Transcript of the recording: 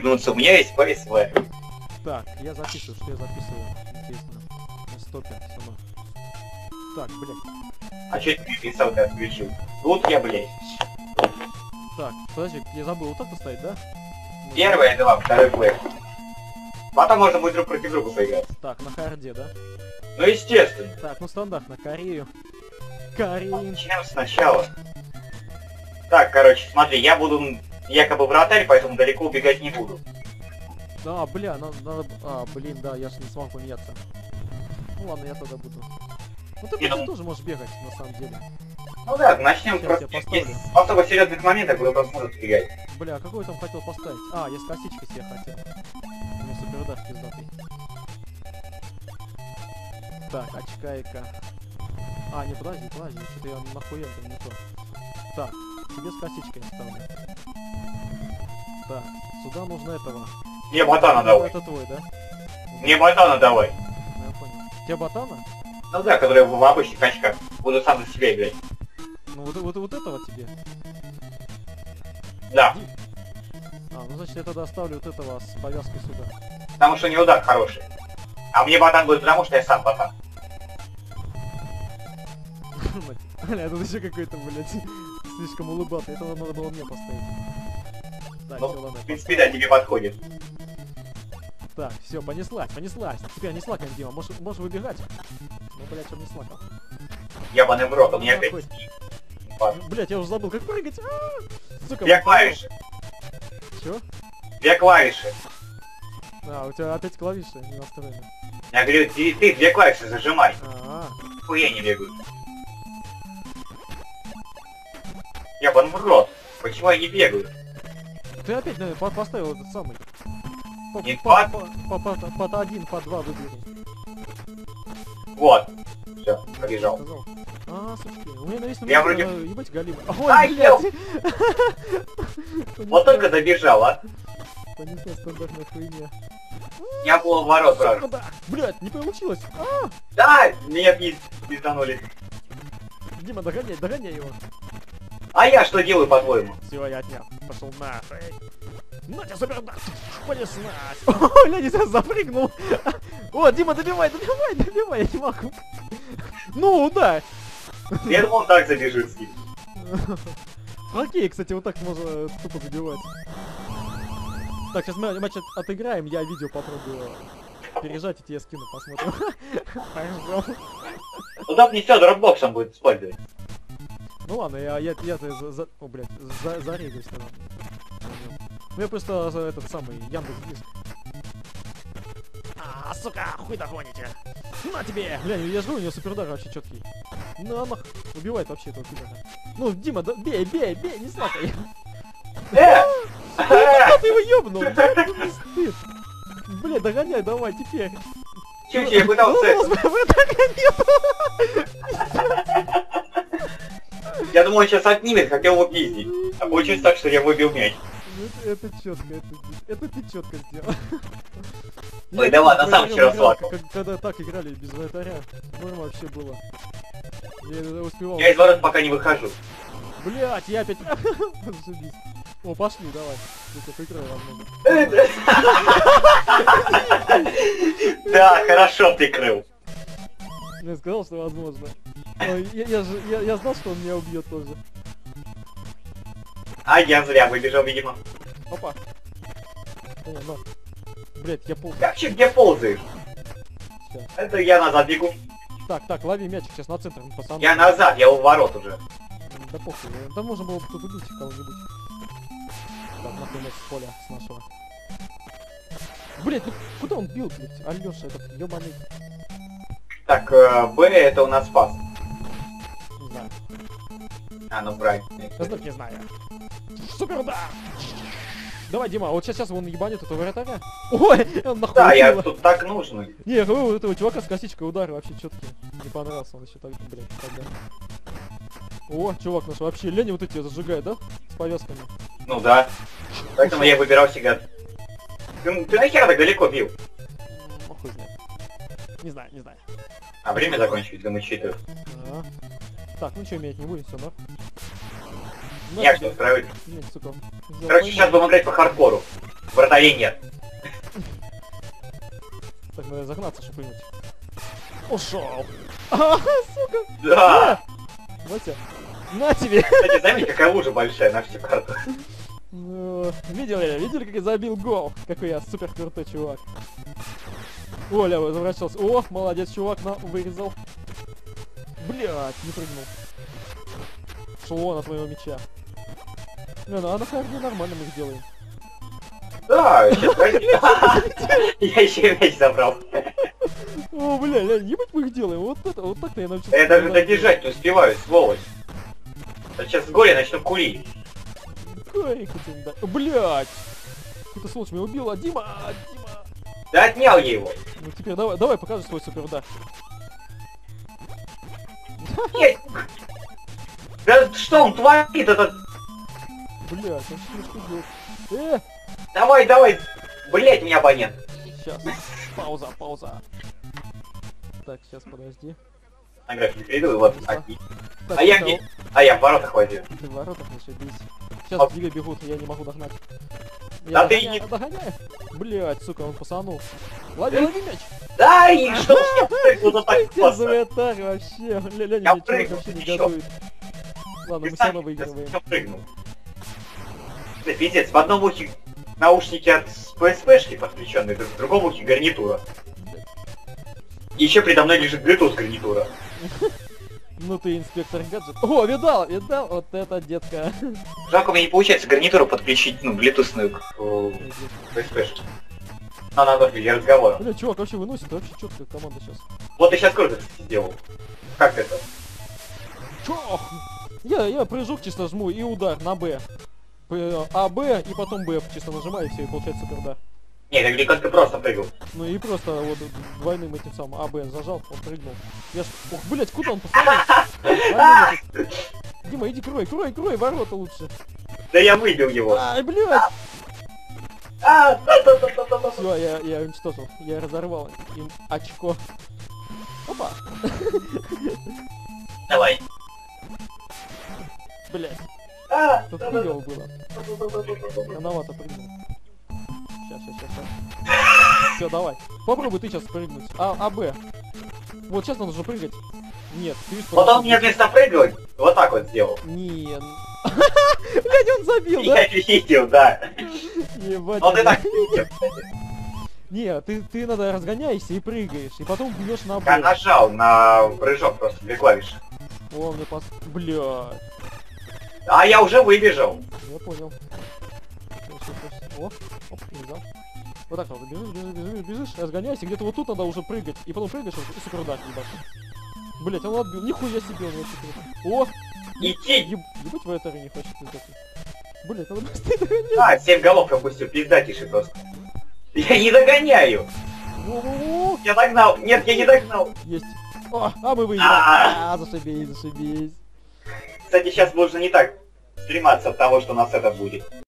ебнуться, у меня есть ПСВ. Так, я записываю, что я записываю. Интересно. На стопе, сама. Так, блядь. А чё ты писал, ты отключил? Тут я, блядь. Так, подожди, я забыл, вот так поставить, да? Первое, два, второй плей. Потом можно будет друг против друга поиграть. Так, на харде, да? Ну, естественно. Так, ну стандартно, Корею. Карин. Начнем сначала. Так, короче, смотри, я буду якобы вратарь, поэтому далеко убегать не буду. А, бля, надо, надо... А, блин, да, я же не смог поменяться. Ну ладно, я тогда буду. Ну ты, кстати, ну- тоже можешь бегать, на самом деле. Ну да, начнем Сейчас просто. Есть особо серьезных моментов, буду просто сможет убегать. Бля, а какой там хотел поставить? А, я с косичкой себе хотел. У меня суперудар пиздатый. Так, очкайка. А, не, подожди, подожди, что-то я нахуя это не то. Так, тебе с косичкой оставлю. Так, сюда нужно этого. Мне ботана давай. Это твой, да? Мне ботана давай. Ну, я понял. Тебе ботана? Ну да, который в обычных очках. Буду сам за себя играть. Ну вот, вот, вот этого тебе. Да, А, ну значит я тогда оставлю вот этого с повязкой сюда. потому что у него удар хороший. А мне ботан будет потому, что я сам ботан. Бля, тут еще какой-то, блядь, слишком улыбатый. Этого надо было мне поставить. Так, Ну, всё, ладно, В я принципе, да, тебе подходит. Так, все, понеслась, понеслась. Теперь не слакаем, Дима. Можешь, можешь выбегать? Ну, блядь, он не слакал. Ебаный в рот, у меня опять... Блядь, я уже забыл, как прыгать. А-а-а! Сука, Две клавиши. Чё? Две клавиши. А, у тебя опять клавиши не настроены. Я говорю, ты, ты две клавиши зажимай. А, Хуя не бегают. Ебан в рот. Почему они бегают? Ты опять по- поставил этот самый. По- Не по- по- по- по- Под один, по два выбери. Вот. Все, побежал. А, сучки. У меня навесил Я вроде- ебать галим. Ай, Ой, блядь. Вот только добежал, а? Понесла стандартная хуйня. Я был в ворот, брат. Блядь, не получилось. А, Да, меня пиз- пизданули. Дима, догоняй, догоняй его. А я что делаю, по-твоему? Все, я отнял. Пошел нахуй. На тебя супер Понеслась. О, я не запрыгнул. О, Дима, добивай, добивай, добивай, я не могу. Ну, да. Я думал, он так забежит с ним. Окей, кстати, вот так можно тупо забивать. Так, сейчас мы матч от- отыграем, я видео попробую пережать и тебе скину, посмотрим. Ну так не все, дропбоксом будет использовать. Ну ладно, я, я, я, за, за, о, блядь, за, зарегаюсь на Ну я просто за этот самый Яндекс Диск. А, сука, хуй догоните. На тебе! Бля, я жду, у него суперудар вообще четкий. На, нах, убивает вообще этого пидора. Ну, Дима, да, бей, бей, бей, не слакай. Э! Что ты его ёбнул? Ну. Бля, догоняй, давай, теперь. Чуть я пытался... Ну, вратаря Я думал, он сейчас отнимет, хотел его пиздить. А получилось так, что я выбил мяч. Ну, Это, это четко, это, это ты четко сделал. Ой, да ладно, сам вчера как- Когда так играли без вратаря, норм вообще было. Я успевал. Я из ворот пока не выхожу. Блять, я опять... О, пошли, давай. Тебя поиграю возможно. Да, хорошо прикрыл. Я сказал, что возможно. Я, я же, я, я знал, что он меня убьет тоже. А я зря выбежал, видимо. Опа. О, на. Блять, я пол. Ты вообще где ползаешь? Щас. Это я назад бегу. Так, так, лови мячик сейчас на центр, пацаны. Я назад, я у ворот уже. Да похуй, э, да можно было бы тут убить кого-нибудь. Мяч с поля, с нашего. Блять, ну куда он бил, блять? Алёша, этот ёбаный. Так, э, Б это у нас пас. А, ну брать. Я знаю, не знаю. Супер, да! Давай, Дима, вот сейчас, сейчас он ебанет этого вратаря. Ой, он нахуй Да, я тут так нужно. Не, я говорю, у этого чувака с косичкой удары вообще четкие. Не понравился он еще так, блядь, тогда. О, чувак наш вообще лень вот эти зажигает, да? С повязками. Ну да. Поэтому я выбирал всегда. Ты, ты нахер так далеко бил? Ну, хуй знает. Не знаю, не знаю. А время закончилось, думаю, четыре. Ага. Так, ну что, менять не будем, все, да? На Я тебе. что, устраивает? Нет, сука. Короче, сейчас будем играть по хардкору. Вратарей нет. Так, надо загнаться, чтобы прыгнуть. Ушел. А, сука. Да! Вася. На тебе. Кстати, заметь, какая лужа большая на всю карту. Ну, Видели, видели, как я забил гол? Какой я супер крутой чувак. О, левый заворачивался. О, молодец, чувак, на, вырезал. Блять, не прыгнул. Шло на твоего мяча. Не, ну а на харде нормально мы их делаем. Да. Я еще мяч забрал. О, бля, ля, ебать мы их делаем. Вот это, вот так-то я научился. Я даже добежать не успеваю, сволочь. А Сейчас с горя начну курить. Корик у тебя, да. Блять. Какой-то сволочь меня убил, а Дима, а, Дима. Да отнял я его. Ну теперь давай, давай покажи свой супер удар. Нет. Да что он творит этот? Блять, он делает? Э, Давай, давай. Блять, меня абонент. Сейчас. Пауза, пауза. Так, сейчас подожди. На графике перейду, вот. Да. окей. Так, А я где? А я в воротах возил. Ты в воротах зашибись. Сейчас А- две бегут, я не могу догнать. Да Я ты догоняю, не- догоняю. Блять, сука, он посанул. Лови, лови мяч. Да, и что я прыгнул за так Ты классно? вратарь вообще. Ля, ля, Я меня чувак прыгну, вообще не ты готовит. Ладно, Ты мы все равно выигрываем. я прыгнул. Да пиздец, в одном ухе наушники от PSP-шки подключенные, в другом ухе гарнитура. И еще передо мной лежит Bluetooth гарнитура. Ну ты инспектор гаджет. О, видал, видал, вот это детка. Жалко, у меня не получается гарнитуру подключить, ну, блютусную к PSP-шке. Но она только для разговора. Бля, чувак вообще выносит, вообще четкая команда сейчас. Вот ты сейчас круто сделал. Как это? Чё? Я, я прыжок чисто жму и удар на Б. А, Б, и потом Б чисто нажимаю, и все, и получается супер удар. Нет, или как ты просто прыгал. Ну и просто вот двойным этим самым А, Б зажал, он прыгнул. Я ж... Ох, блять, куда он этим. Дима, иди крой, крой, крой, ворота лучше. Да я выбил его. Ай, блядь! А, да-да-да-да-да. Все, я, я уничтожил. Я разорвал им очко. Опа! Давай. Блять, А, тут прыгал было. Рановато прыгнул. Сейчас, сейчас, сейчас. Все, давай. Попробуй ты сейчас прыгнуть. А, А, Б. Вот сейчас нужно прыгать. Нет, ты видишь, Вот он мне вместо прыгать вот так вот сделал. Нет. Блядь, он забил, да? Я видел, да. Ебать. Ты блядь. так видел. Не, ты, ты надо разгоняешься и прыгаешь, и потом бьешь на Я нажал на прыжок просто, две клавиши. О, мне пос... Блядь. А я уже выбежал. Я понял. О, оп, взял. Вот так вот, бежишь, бежишь, бежишь, бежишь, разгоняйся, где-то вот тут надо уже прыгать, и потом прыгаешь, и супер удар ебашь. Блять, он отбил, нихуя себе он вообще. О, Идти. еб... ебать вратарь не хочет пиздать. Блять, надо быстрее. А, 7 голов пропустил, пиздатейший просто. Я не догоняю. Я догнал. Нет, я не догнал. Есть. О, а мы выиграли. А, зашибись, зашибись. Кстати, сейчас можно не так стрематься от того, что нас это будет.